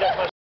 check my